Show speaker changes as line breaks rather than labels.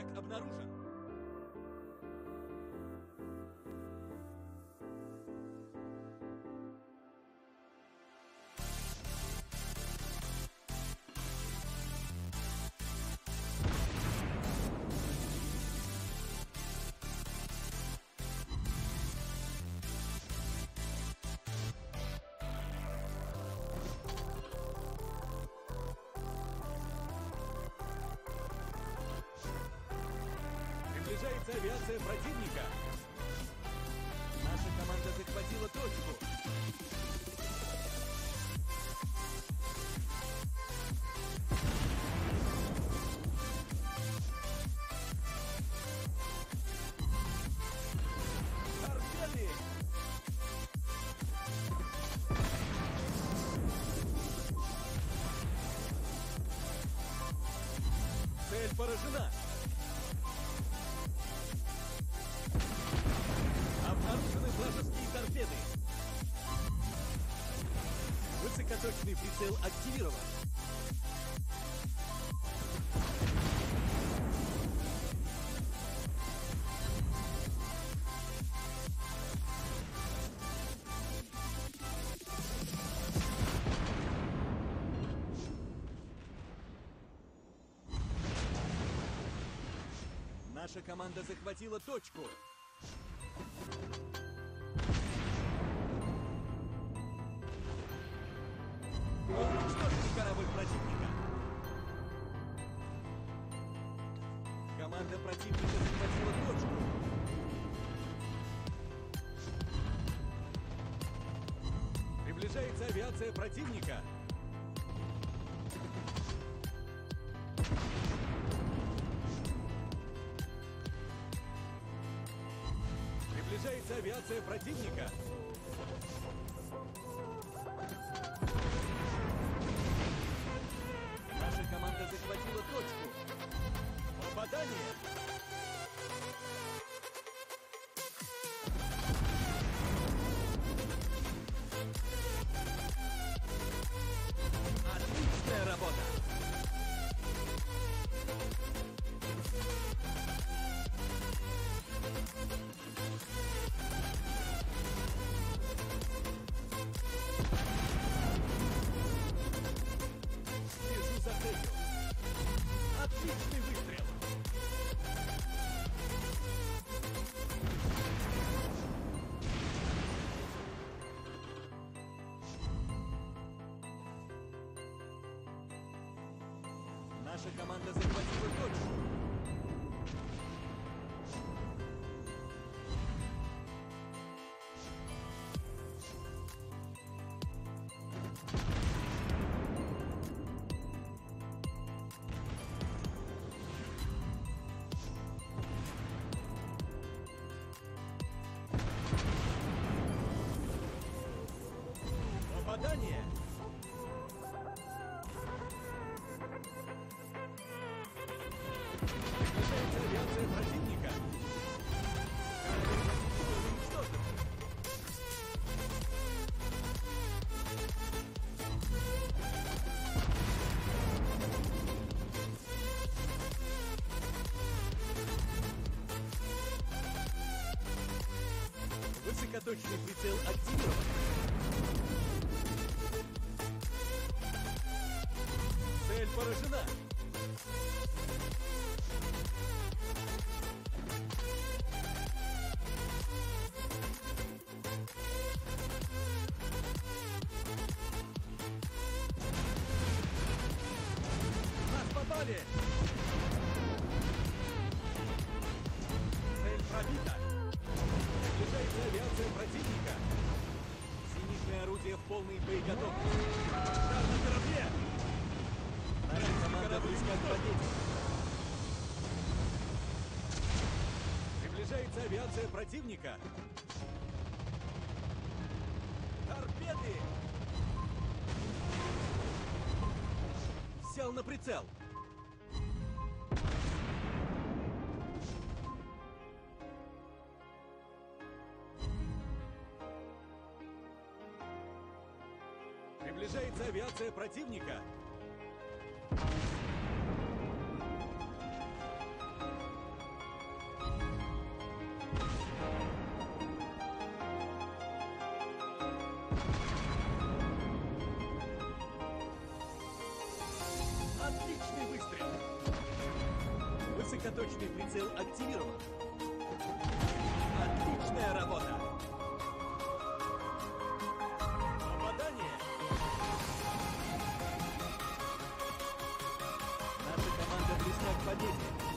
Враг обнаружен. Приближается авиация противника. Наша команда захватила точку. Цель поражена. Высокоточный прицел активирован. Наша команда захватила точку. Корабль противника. Команда противника захватила точку. Приближается авиация противника. Приближается авиация противника. Захватила точку. Попадание! Наша команда захватила точку. Высокоточный прицел активирован. Цель поражена. Нас попали! Полной боеготовности! Удар на корабле! Наша команда близка к! Приближается авиация противника! Торпеды! Взял на прицел! Приближается авиация противника. Отличный выстрел! Высокоточный прицел активирован. Отличная работа! Наша команда близка к победе.